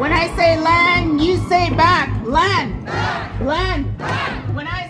When I say land, you say back. Land. Back. Land. Back. When I